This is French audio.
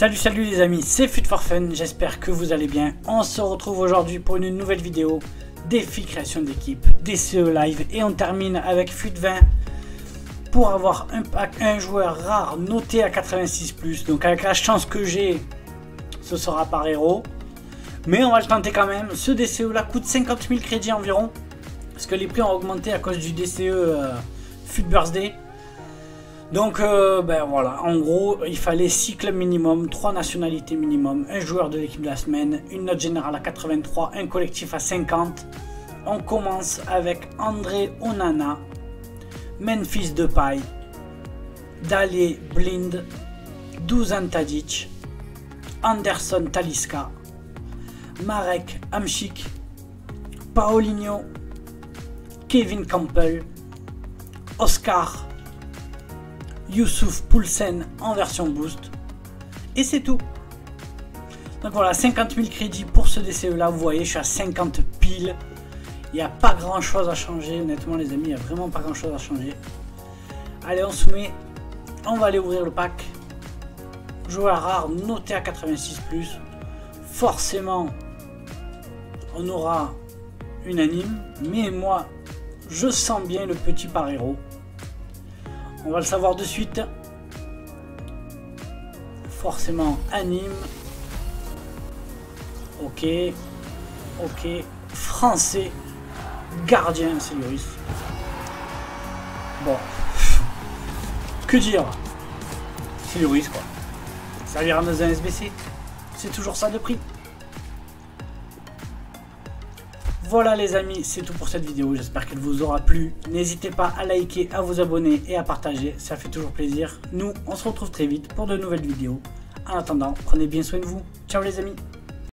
Salut salut les amis, c'est Fut for Fun, j'espère que vous allez bien. On se retrouve aujourd'hui pour une nouvelle vidéo défi création d'équipe, DCE live et on termine avec Fut 20 pour avoir un pack, un joueur rare noté à 86+, donc avec la chance que j'ai, ce sera par héros. Mais on va le tenter quand même, ce DCE là coûte 50 000 crédits environ, parce que les prix ont augmenté à cause du DCE euh, Fut Birthday. Donc euh, ben voilà, en gros, il fallait 6 clubs minimum, 3 nationalités minimum, un joueur de l'équipe de la semaine, une note générale à 83, un collectif à 50. On commence avec André Onana, Memphis Depay, Dale Blind, Dusan Tadic, Anderson Taliska, Marek Amchik, Paulinho, Kevin Campbell, Oscar Youssouf Poulsen en version boost. Et c'est tout. Donc voilà, 50 000 crédits pour ce DCE là. Vous voyez, je suis à 50 piles. Il n'y a pas grand chose à changer. Honnêtement, les amis, il n'y a vraiment pas grand chose à changer. Allez, on soumet. On va aller ouvrir le pack. Joueur rare noté à 86. Forcément, on aura une anime. Mais moi, je sens bien le petit par héros. On va le savoir de suite. Forcément anime. Ok. Ok. Français. Gardien, c'est Loris. Bon. Que dire? C'est Loris quoi. Ça ira dans un SBC. C'est toujours ça de prix. Voilà les amis, c'est tout pour cette vidéo, j'espère qu'elle vous aura plu. N'hésitez pas à liker, à vous abonner et à partager, ça fait toujours plaisir. Nous, on se retrouve très vite pour de nouvelles vidéos. En attendant, prenez bien soin de vous. Ciao les amis